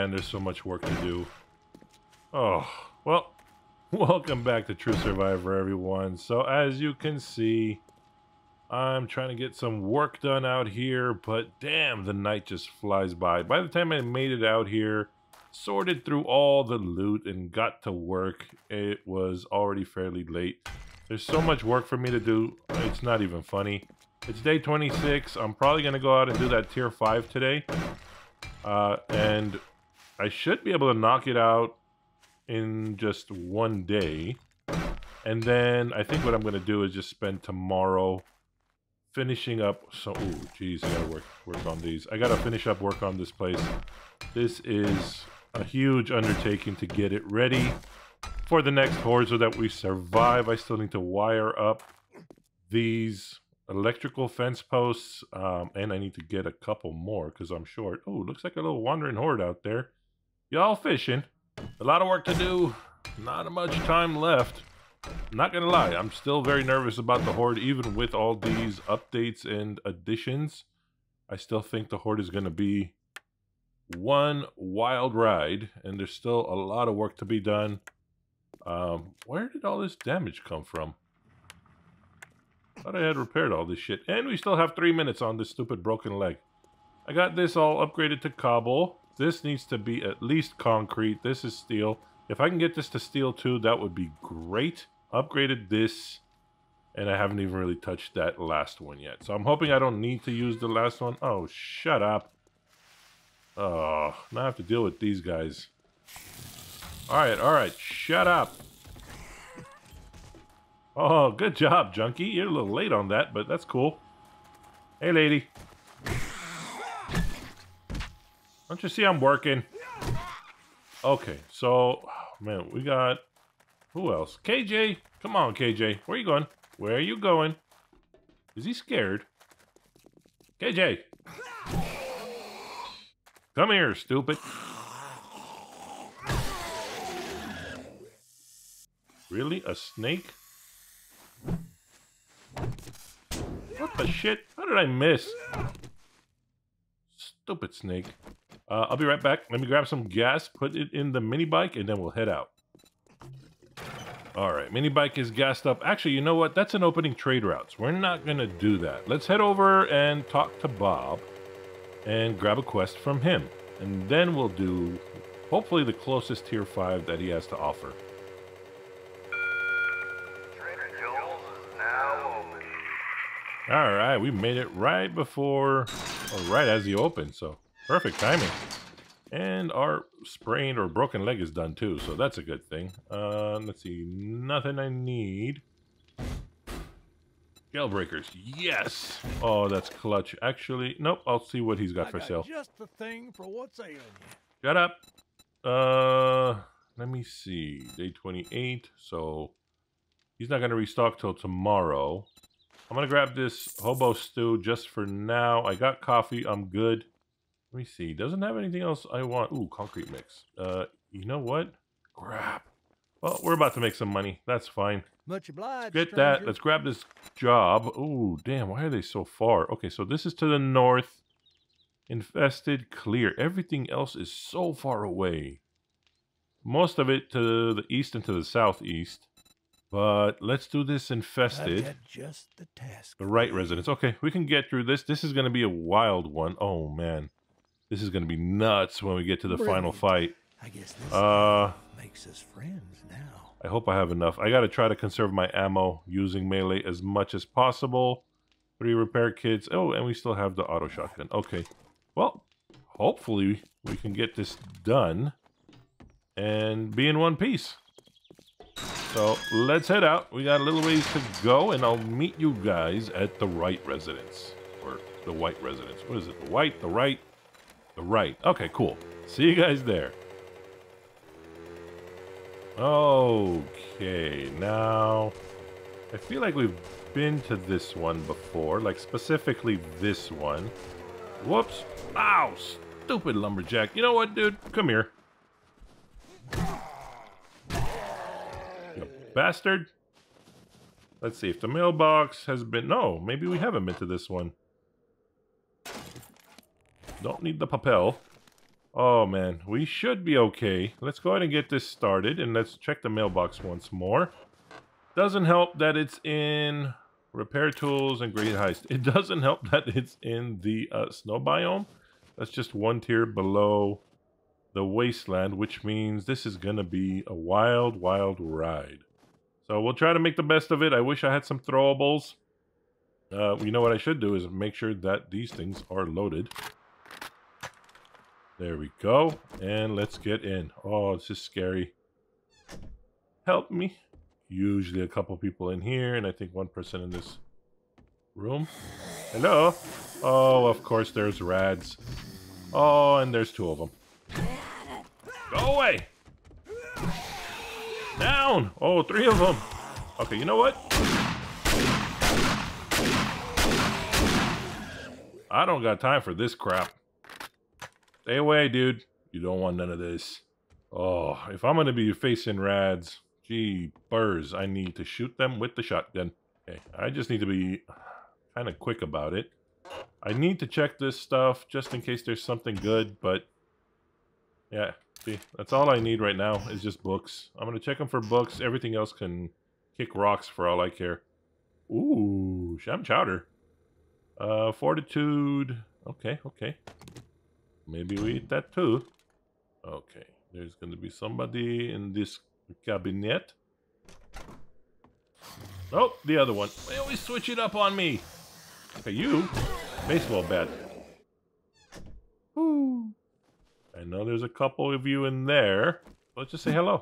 man, there's so much work to do. Oh, well, welcome back to True Survivor, everyone. So, as you can see, I'm trying to get some work done out here, but damn, the night just flies by. By the time I made it out here, sorted through all the loot, and got to work, it was already fairly late. There's so much work for me to do, it's not even funny. It's day 26. I'm probably going to go out and do that tier 5 today. Uh, and I should be able to knock it out in just one day. And then I think what I'm going to do is just spend tomorrow finishing up. So, ooh, geez, I got to work, work on these. I got to finish up work on this place. This is a huge undertaking to get it ready for the next horde so that we survive. I still need to wire up these electrical fence posts, um, and I need to get a couple more because I'm short. Oh, looks like a little wandering horde out there. Y'all fishing. A lot of work to do. Not much time left. Not gonna lie, I'm still very nervous about the horde, even with all these updates and additions. I still think the horde is gonna be one wild ride, and there's still a lot of work to be done. Um, where did all this damage come from? Thought I had repaired all this shit. And we still have three minutes on this stupid broken leg. I got this all upgraded to cobble. This needs to be at least concrete. This is steel. If I can get this to steel too, that would be great. Upgraded this. And I haven't even really touched that last one yet. So I'm hoping I don't need to use the last one. Oh, shut up. Oh, now I have to deal with these guys. Alright, alright. Shut up. Oh, good job, Junkie. You're a little late on that, but that's cool. Hey, lady. Don't you see I'm working? Okay, so, oh, man, we got... Who else? KJ! Come on, KJ. Where you going? Where are you going? Is he scared? KJ! Come here, stupid. Really? A snake? What the shit? How did I miss? Stupid snake. Uh, I'll be right back. Let me grab some gas, put it in the mini bike, and then we'll head out. All right, mini bike is gassed up. Actually, you know what? That's an opening trade routes. We're not gonna do that. Let's head over and talk to Bob and grab a quest from him. And then we'll do, hopefully, the closest tier 5 that he has to offer. Trader Joel's is now open. All right, we made it right before, or right as he opened, so perfect timing. And our sprained or broken leg is done too, so that's a good thing. Uh, let's see, nothing I need. Jailbreakers, yes! Oh, that's clutch. Actually, nope, I'll see what he's got I for got sale. just the thing for what's ailing you. Shut up. Uh, let me see. Day 28. So he's not going to restock till tomorrow. I'm going to grab this hobo stew just for now. I got coffee. I'm good. Let me see. Doesn't have anything else I want. Ooh, concrete mix. Uh, you know what? Crap. Well, we're about to make some money. That's fine. Much obliged. Get that. Let's grab this job. Ooh, damn. Why are they so far? Okay, so this is to the north. Infested, clear. Everything else is so far away. Most of it to the east and to the southeast. But let's do this infested. just the task. The Wright residence. Okay, we can get through this. This is going to be a wild one. Oh, man. This is going to be nuts when we get to the final fight. I guess this Uh, makes us friends now. I hope I have enough. I got to try to conserve my ammo using melee as much as possible. Three repair kits. Oh, and we still have the auto shotgun. Okay. Well, hopefully we can get this done and be in one piece. So let's head out. We got a little ways to go, and I'll meet you guys at the Wright residence. Or the white residence. What is it? The white, the Wright, Right. Okay, cool. See you guys there. Okay, now I feel like we've been to this one before, like specifically this one. Whoops. Ow, stupid lumberjack. You know what, dude? Come here. You bastard. Let's see if the mailbox has been. No, maybe we haven't been to this one. Don't need the papel. Oh man, we should be okay. Let's go ahead and get this started and let's check the mailbox once more. Doesn't help that it's in repair tools and great heist. It doesn't help that it's in the uh, snow biome. That's just one tier below the wasteland, which means this is gonna be a wild, wild ride. So we'll try to make the best of it. I wish I had some throwables. Uh, you know what I should do is make sure that these things are loaded. There we go. And let's get in. Oh, this is scary. Help me. Usually a couple people in here, and I think one person in this room. Hello? Oh, of course there's rads. Oh, and there's two of them. Go away! Down! Oh, three of them. Okay, you know what? I don't got time for this crap. Stay away, dude. You don't want none of this. Oh, if I'm gonna be facing rads, gee, burrs, I need to shoot them with the shotgun. Okay, I just need to be kind of quick about it. I need to check this stuff just in case there's something good, but yeah, see, that's all I need right now is just books. I'm gonna check them for books. Everything else can kick rocks for all I care. Ooh, sham chowder. Uh, fortitude. Okay, okay. Maybe we eat that too. Okay, there's gonna be somebody in this cabinet. Oh, the other one. They always switch it up on me. Okay, you. Baseball bat. Ooh. I know there's a couple of you in there. Let's just say hello.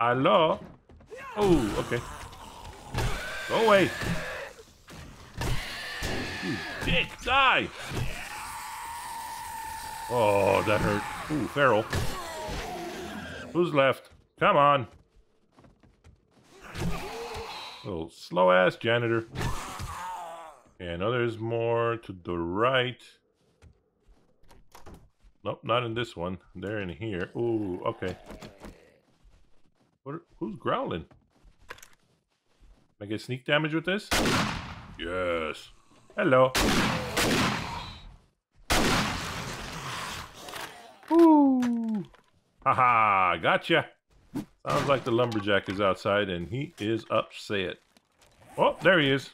Hello? Oh, okay. Go away. You dick, die! Oh, that hurt. Ooh, Feral. Who's left? Come on. Little slow ass janitor. And there's more to the right. Nope, not in this one. They're in here. Ooh, okay. What? Who's growling? Can I get sneak damage with this? Yes. Hello. Haha, gotcha. Sounds like the lumberjack is outside and he is upset. Oh, there he is.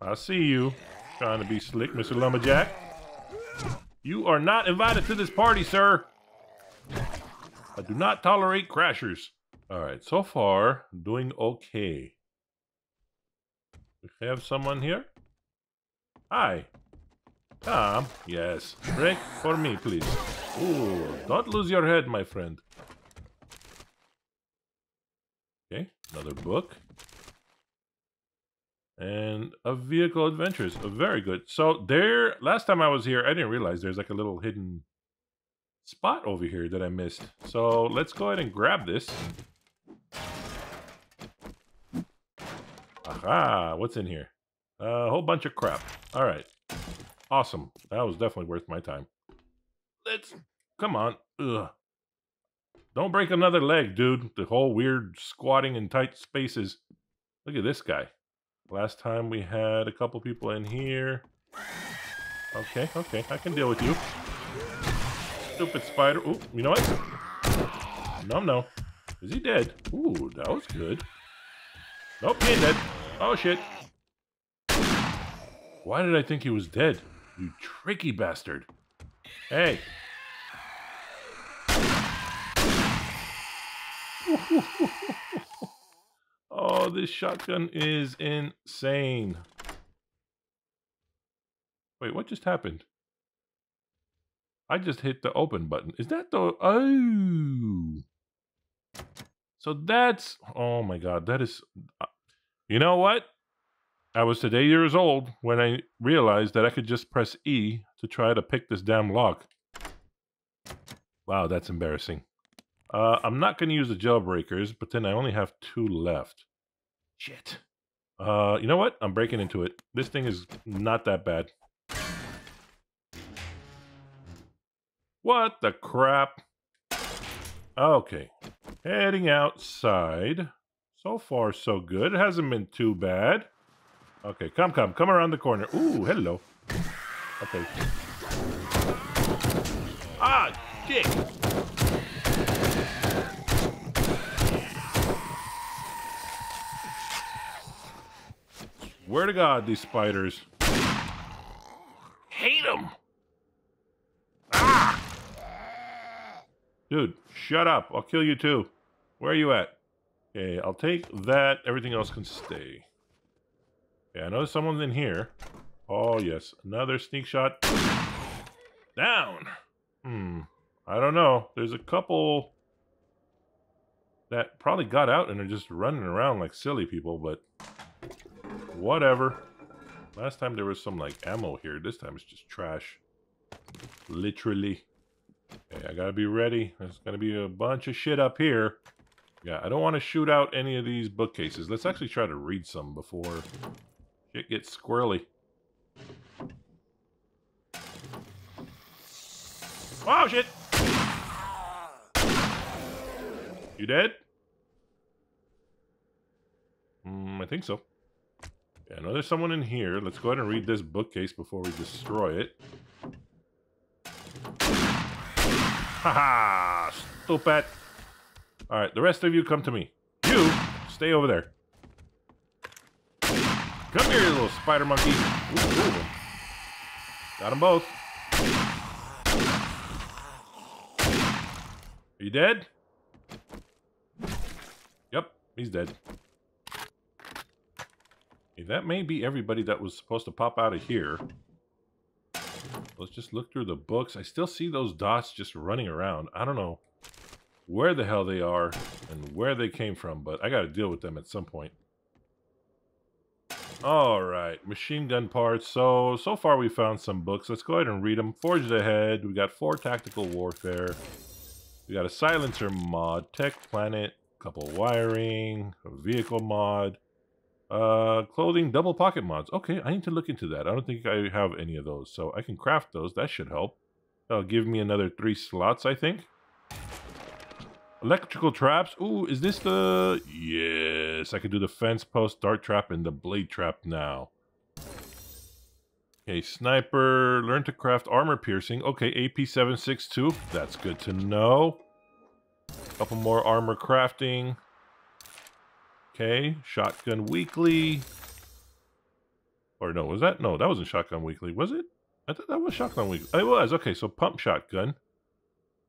I see you. Trying to be slick, Mr. Lumberjack. You are not invited to this party, sir. I do not tolerate crashers. All right, so far, doing okay. We have someone here? Hi. Tom? Yes. Break for me, please. Ooh, don't lose your head, my friend. Okay, another book. And a vehicle adventures. Uh, very good. So there, last time I was here, I didn't realize there's like a little hidden spot over here that I missed. So let's go ahead and grab this. Aha, what's in here? a whole bunch of crap. All right. Awesome. That was definitely worth my time. Let's, come on. Ugh. Don't break another leg, dude. The whole weird squatting in tight spaces. Look at this guy. Last time we had a couple people in here. Okay, okay, I can deal with you. Stupid spider. Ooh, you know what? No, no. Is he dead? Ooh, that was good. Nope, he ain't dead. Oh, shit. Why did I think he was dead? You tricky bastard. Hey. oh, this shotgun is insane. Wait, what just happened? I just hit the open button. Is that the... Oh. So that's... Oh my god, that is... uh, You know what? I was today years old when I realized that I could just press E to try to pick this damn lock. Wow, that's embarrassing. Uh, I'm not going to use the jailbreakers, but then I only have two left. Shit. Uh, you know what? I'm breaking into it. This thing is not that bad. What the crap? Okay. Heading outside. So far, so good. It hasn't been too bad. Okay, come, come. Come around the corner. Ooh, hello. Okay. Ah, shit. Swear to God, these spiders. Hate them. Ah! Dude, shut up. I'll kill you too. Where are you at? Okay, I'll take that. Everything else can stay. Okay, I know someone's in here. Oh, yes. Another sneak shot. Down. Hmm. I don't know. There's a couple that probably got out and are just running around like silly people, but whatever. Last time there was some like ammo here. This time it's just trash. Literally. Okay, I gotta be ready. There's gonna be a bunch of shit up here. Yeah, I don't want to shoot out any of these bookcases. Let's actually try to read some before shit gets squirrely. Oh, shit! You dead? Hmm, I think so. Yeah, I know there's someone in here. Let's go ahead and read this bookcase before we destroy it. Haha! Stupid! Alright, the rest of you come to me. You, stay over there. Come here, little spider monkey. Ooh, ooh. Got them both. Are you dead? Yep, he's dead. Okay, that may be everybody that was supposed to pop out of here. Let's just look through the books. I still see those dots just running around. I don't know where the hell they are and where they came from, but I got to deal with them at some point. All right, machine gun parts. So, so far we found some books. Let's go ahead and read them. Forged Ahead. We got four tactical warfare. We got a silencer mod, tech planet, couple wiring, a vehicle mod, uh, clothing, double pocket mods. Okay, I need to look into that. I don't think I have any of those, so I can craft those. That should help. That'll give me another three slots, I think. Electrical traps. Ooh, is this the... Yes, I can do the fence post, dart trap, and the blade trap now. Okay, sniper. Learn to craft armor piercing. Okay, AP762. That's good to know. Couple more armor crafting. Okay, Shotgun Weekly. Or no, was that? No, that wasn't Shotgun Weekly, was it? I thought that was Shotgun Weekly. It was. Okay, so Pump Shotgun.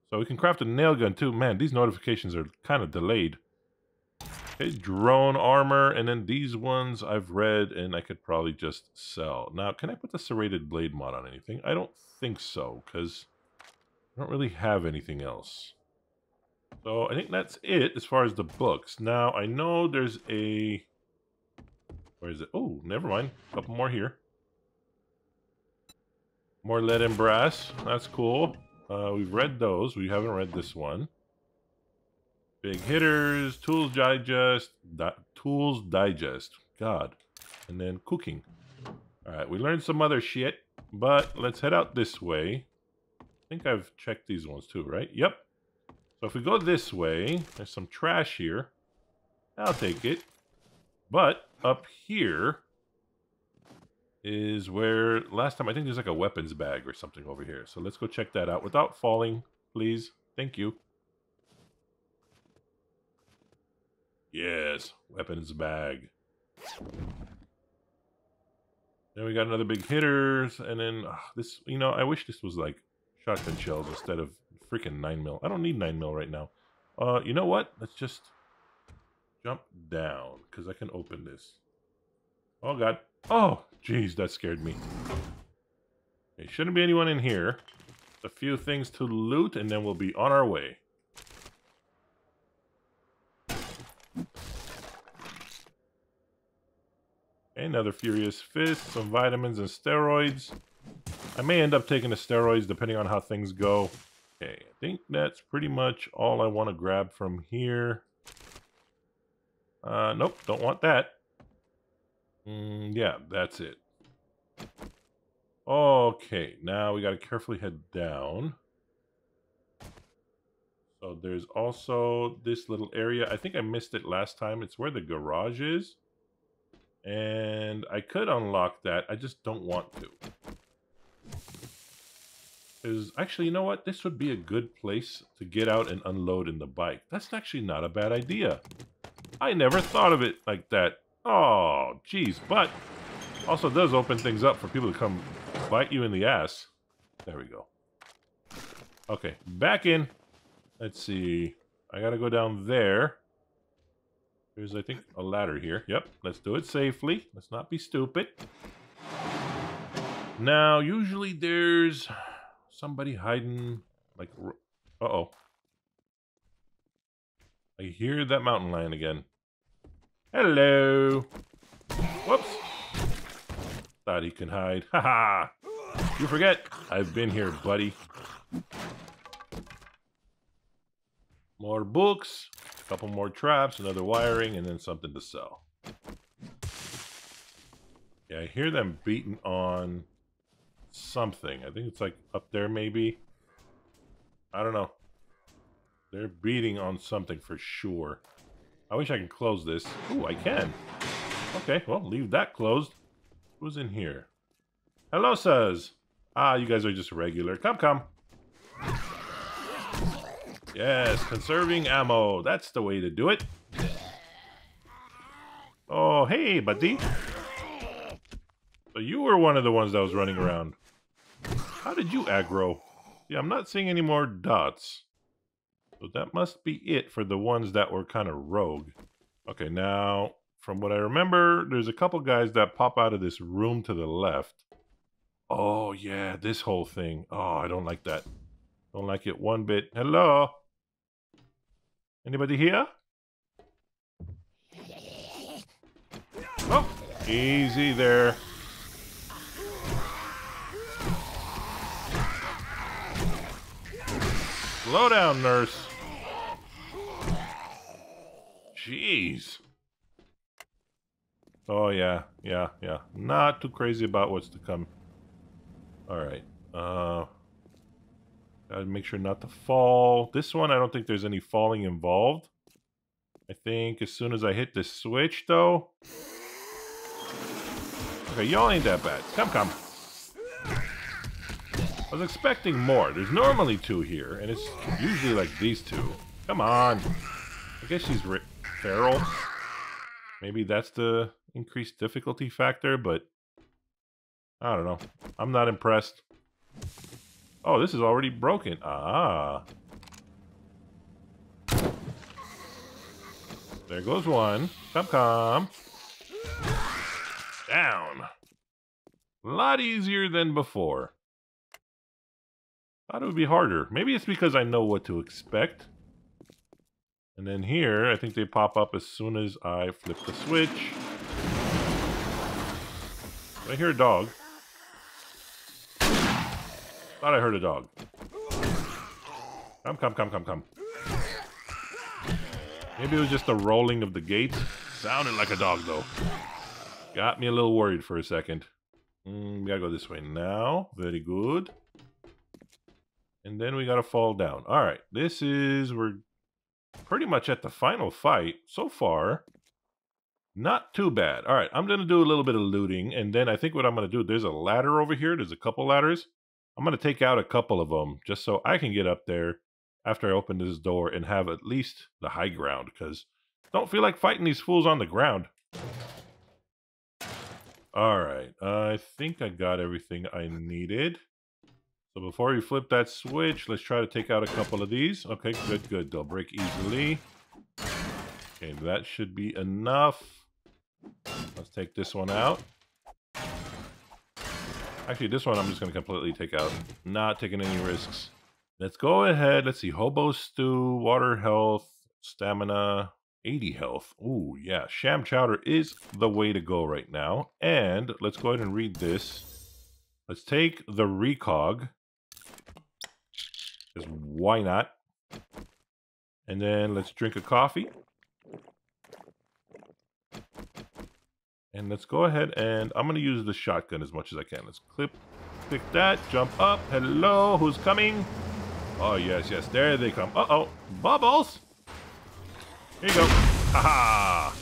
So we can craft a nail gun too. Man, these notifications are kind of delayed. Okay, drone armor, and then these ones I've read and I could probably just sell. Now, can I put the serrated blade mod on anything? I don't think so, because I don't really have anything else. So I think that's it as far as the books. Now, I know there's a... Where is it? Oh, never mind. A couple more here. More lead and brass. That's cool. Uh, we've read those. We haven't read this one. Big hitters, tools digest, di tools digest. God, and then cooking. All right, we learned some other shit, but let's head out this way. I think I've checked these ones too, right? Yep. So if we go this way, there's some trash here. I'll take it. But up here is where last time I think there's like a weapons bag or something over here. So let's go check that out without falling, please. Thank you. Yes, weapons bag. Then we got another big hitters, and then uh, this. You know, I wish this was like shotgun shells instead of freaking nine mil. I don't need nine mil right now. Uh, you know what? Let's just jump down because I can open this. Oh god. Oh, jeez, that scared me. There shouldn't be anyone in here. A few things to loot, and then we'll be on our way. Another Furious Fist, some vitamins and steroids. I may end up taking the steroids depending on how things go. Okay, I think that's pretty much all I want to grab from here. Uh, nope, don't want that. Mm, yeah, that's it. Okay, now we got to carefully head down. So there's also this little area. I think I missed it last time. It's where the garage is. And I could unlock that. I just don't want to. Is actually, you know what? This would be a good place to get out and unload in the bike. That's actually not a bad idea. I never thought of it like that. Oh, geez. But also does open things up for people to come bite you in the ass. There we go. Okay, back in. Let's see. I gotta go down there. There's, I think, a ladder here. Yep, let's do it safely. Let's not be stupid. Now, usually there's somebody hiding, like, uh-oh. I hear that mountain lion again. Hello. Whoops. Thought he can hide. Haha. you forget. I've been here, buddy. More books, a couple more traps, another wiring, and then something to sell. Yeah, I hear them beating on something. I think it's like up there maybe. I don't know. They're beating on something for sure. I wish I could close this. Ooh, I can. Okay, well, leave that closed. Who's in here? Hello, says. Ah, you guys are just regular. Come, come. Yes, conserving ammo. That's the way to do it. Oh, hey, buddy. So you were one of the ones that was running around. How did you aggro? Yeah, I'm not seeing any more dots. So that must be it for the ones that were kind of rogue. Okay, now, from what I remember, there's a couple guys that pop out of this room to the left. Oh, yeah, this whole thing. Oh, I don't like that. Don't like it one bit. Hello? Anybody here? Oh, easy there. Slow down, nurse. Jeez. Oh, yeah, yeah, yeah. Not too crazy about what's to come. Alright. Uh, gotta make sure not to fall. This one, I don't think there's any falling involved. I think as soon as I hit this switch, though... Okay, y'all ain't that bad. Come, come. I was expecting more. There's normally two here, and it's usually like these two. Come on. I guess she's feral. Maybe that's the increased difficulty factor, but I don't know. I'm not impressed. Oh, this is already broken. Ah. There goes one. Come, come. Down. A lot easier than before. Thought it would be harder. Maybe it's because I know what to expect. And then here, I think they pop up as soon as I flip the switch. I hear a dog. Thought I heard a dog. Come, come, come, come, come. Maybe it was just the rolling of the gates. Sounded like a dog, though. Got me a little worried for a second. Mm, we gotta go this way now. Very good. And then we gotta fall down. Alright, this is... We're pretty much at the final fight so far. Not too bad. All right, I'm going to do a little bit of looting, and then I think what I'm going to do, there's a ladder over here. There's a couple ladders. I'm going to take out a couple of them just so I can get up there after I open this door and have at least the high ground, because don't feel like fighting these fools on the ground. All right, I think I got everything I needed. So before we flip that switch, let's try to take out a couple of these. Okay, good, good. They'll break easily. Okay, that should be enough. Let's take this one out. Actually, this one I'm just going to completely take out. Not taking any risks. Let's go ahead. Let's see. Hobo stew, water health, stamina, 80 health. Ooh, yeah. Sham Chowder is the way to go right now. And let's go ahead and read this. Let's take the recog. Because why not? And then let's drink a coffee. And let's go ahead and I'm going to use the shotgun as much as I can. Let's clip, click that, jump up. Hello, who's coming? Oh, yes, yes, there they come. Uh-oh, bubbles. Here you go. Ha ha.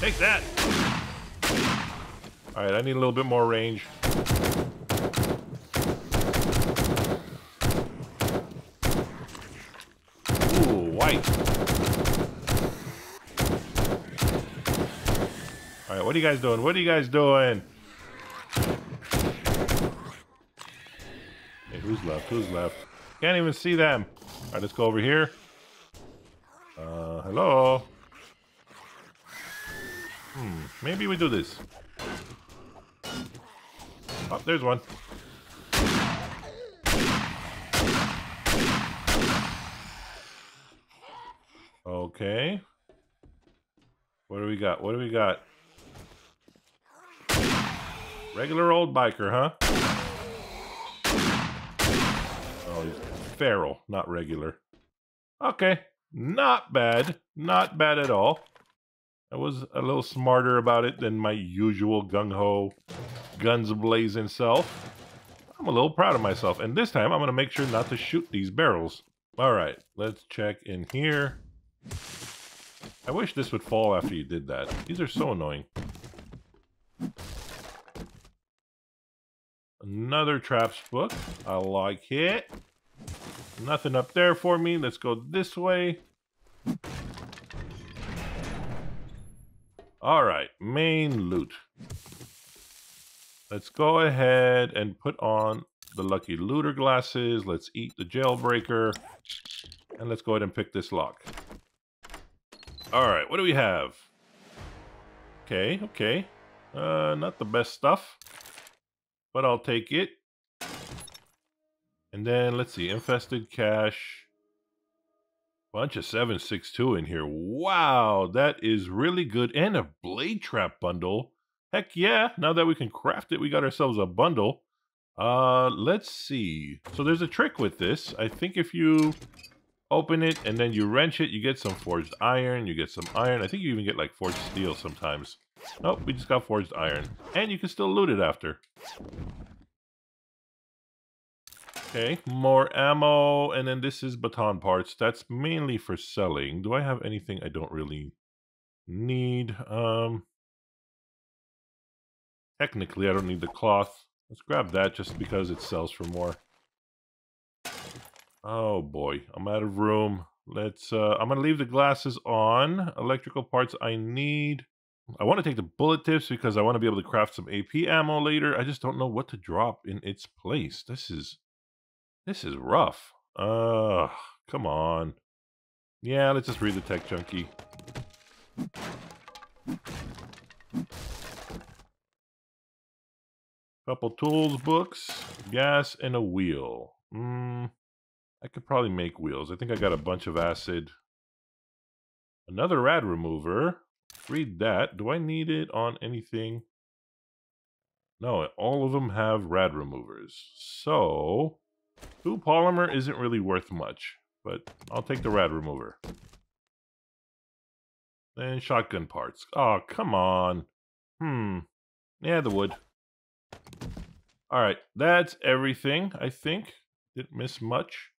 Take that. All right, I need a little bit more range. Ooh, white. All right, what are you guys doing? What are you guys doing? Hey, who's left? Who's left? Can't even see them. All right, let's go over here. Uh, hello? Hmm, maybe we do this. Oh, there's one. Okay. What do we got? What do we got? Regular old biker, huh? Oh, he's feral, not regular. Okay. Not bad. Not bad at all. I was a little smarter about it than my usual gung-ho, guns blazing self. I'm a little proud of myself. And this time, I'm to make sure not to shoot these barrels. All right, let's check in here. I wish this would fall after you did that. These are so annoying. Another traps book. I like it. Nothing up there for me. Let's go this way. All right, main loot. Let's go ahead and put on the lucky looter glasses. Let's eat the jailbreaker. And let's go ahead and pick this lock. All right, what do we have? Okay, okay. Uh, not the best stuff, but I'll take it. And then let's see, infested cache. Bunch of 762 in here. Wow, that is really good. And a blade trap bundle. Heck yeah, now that we can craft it, we got ourselves a bundle. Uh, let's see. So there's a trick with this. I think if you open it and then you wrench it, you get some forged iron, you get some iron. I think you even get like forged steel sometimes. Nope, we just got forged iron. And you can still loot it after. Okay, more ammo, and then this is baton parts. That's mainly for selling. Do I have anything I don't really need? Um, technically, I don't need the cloth. Let's grab that just because it sells for more. Oh boy, I'm out of room. Let's, uh, I'm gonna leave the glasses on. Electrical parts I need. I want to take the bullet tips because I want to be able to craft some AP ammo later. I just don't know what to drop in its place. This is this is rough. Uh, come on. Yeah, let's just read the tech junkie. Couple tools, books, gas, and a wheel. Hmm. I could probably make wheels. I think I got a bunch of acid. Another rad remover. Read that. Do I need it on anything? No, all of them have rad removers. So, two polymer isn't really worth much, but I'll take the rad remover. And shotgun parts. Oh, come on. Hmm. Yeah, the wood. All right, that's everything, I think. Didn't miss much.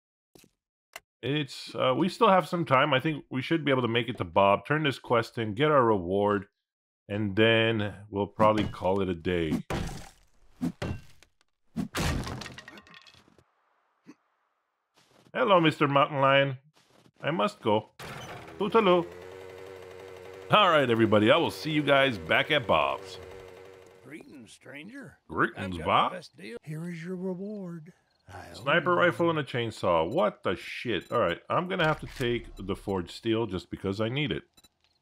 It's uh, we still have some time. I think we should be able to make it to Bob, turn this quest in, get our reward, and then we'll probably call it a day. Hello, Mr. Mountain Lion. I must go. Toodaloo. All right, everybody. I will see you guys back at Bob's. Greetings, stranger. Greetings, Bob. Here is your reward. I Sniper rifle and a chainsaw. What the shit? All right, I'm gonna have to take the forged steel just because I need it.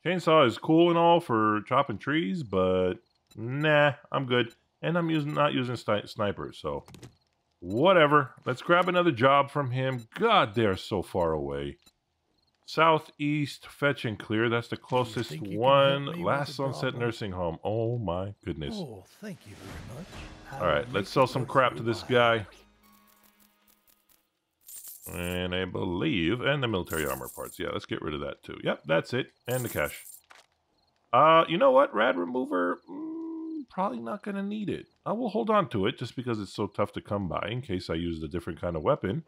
Chainsaw is cool and all for chopping trees, but nah, I'm good. And I'm using not using sni- snipers, so whatever. Let's grab another job from him. God, they are so far away. Southeast Fetch and Clear. That's the closest think you can help one. Last Sunset? Nursing Home. Oh my goodness. Oh, thank you very much. I All right, let's sell some crap to this guy. And I believe, and the military armor parts. Yeah, let's get rid of that too. Yep, that's it. And the cash. Uh, you know what? Rad remover, mm, probably not going to need it. I will hold on to it just because it's so tough to come by in case I use a different kind of weapon.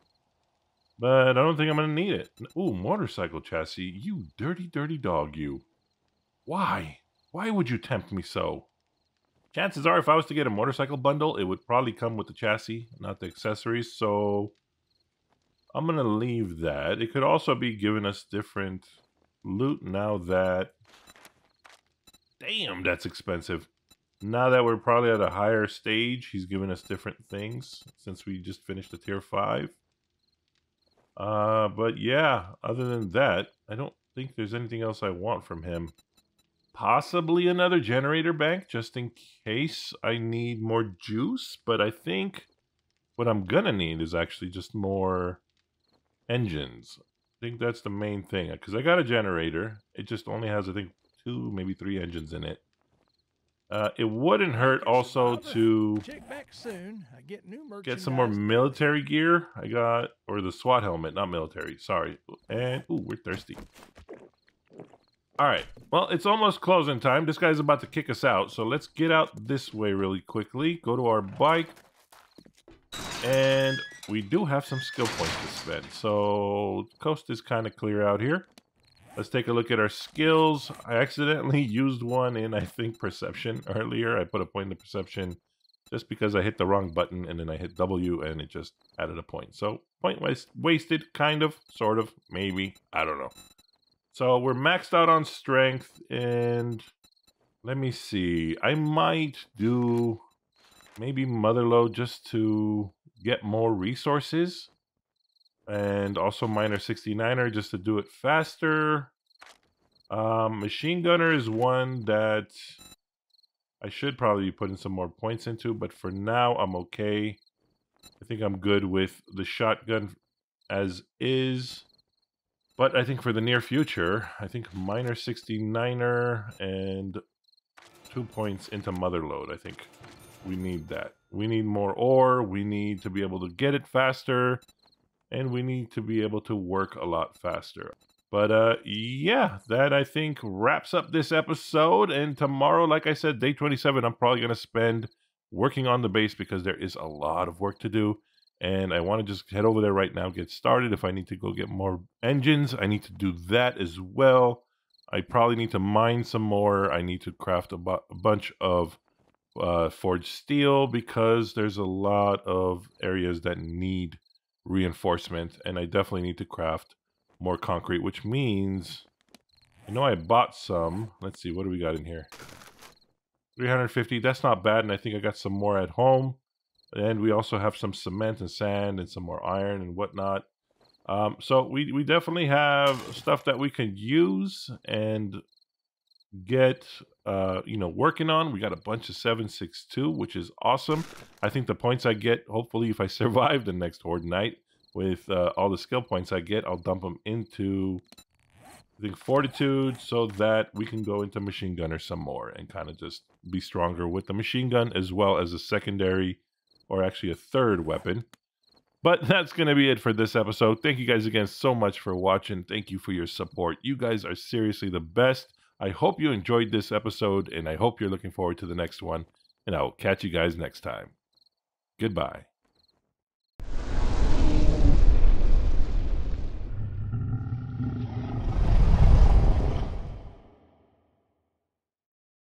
But I don't think I'm going to need it. Ooh, motorcycle chassis. You dirty, dirty dog, you. Why? Why would you tempt me so? Chances are, if I was to get a motorcycle bundle, it would probably come with the chassis, not the accessories. So I'm going to leave that. It could also be giving us different loot now that. Damn, that's expensive. Now that we're probably at a higher stage, he's giving us different things since we just finished the tier 5. Uh, but yeah, other than that, I don't think there's anything else I want from him. Possibly another generator bank just in case I need more juice, but I think what I'm gonna need is actually just more engines. I think that's the main thing because I got a generator. It just only has, I think, two, maybe three engines in it. Uh, it wouldn't hurt also to get get some more military gear. I got, or the SWAT helmet, not military. Sorry. And, ooh, we're thirsty. All right. Well, it's almost closing time. This guy's about to kick us out. So let's get out this way really quickly. Go to our bike. And we do have some skill points to spend. So coast is kind of clear out here. Let's take a look at our skills. I accidentally used one in, I think, perception earlier. I put a point in perception just because I hit the wrong button and then I hit W and it just added a point. So point waste wasted, kind of, sort of, maybe. I don't know. So we're maxed out on strength and let me see. I might do maybe Mother Lode just to get more resources and also Miner 69er just to do it faster. Um, machine gunner is one that I should probably be putting some more points into, but for now I'm okay. I think I'm good with the shotgun as is. But I think for the near future, I think Miner 69er and two points into Mother Lode. I think we need that. We need more ore. We need to be able to get it faster and we need to be able to work a lot faster. But uh yeah, that I think wraps up this episode and tomorrow like I said day 27 I'm probably going to spend working on the base because there is a lot of work to do and I want to just head over there right now get started if I need to go get more engines, I need to do that as well. I probably need to mine some more. I need to craft a, bu- a bunch of uh, forged steel because there's a lot of areas that need reinforcement and I definitely need to craft more concrete which means I know I bought some. Let's see what do we got in here? 350 that's not bad and I think I got some more at home. And we also have some cement and sand and some more iron and whatnot. Um, so we, we definitely have stuff that we can use and get uh you know working on we got a bunch of 762 which is awesome i think the points i get hopefully if i survive the next horde night with uh, all the skill points i get i'll dump them into i think fortitude so that we can go into machine gunner some more and kind of just be stronger with the machine gun as well as a secondary or actually a third weapon but that's going to be it for this episode. Thank you guys again so much for watching. Thank you for your support. You guys are seriously the best. I hope you enjoyed this episode, and I hope you're looking forward to the next one. And I will catch you guys next time. Goodbye.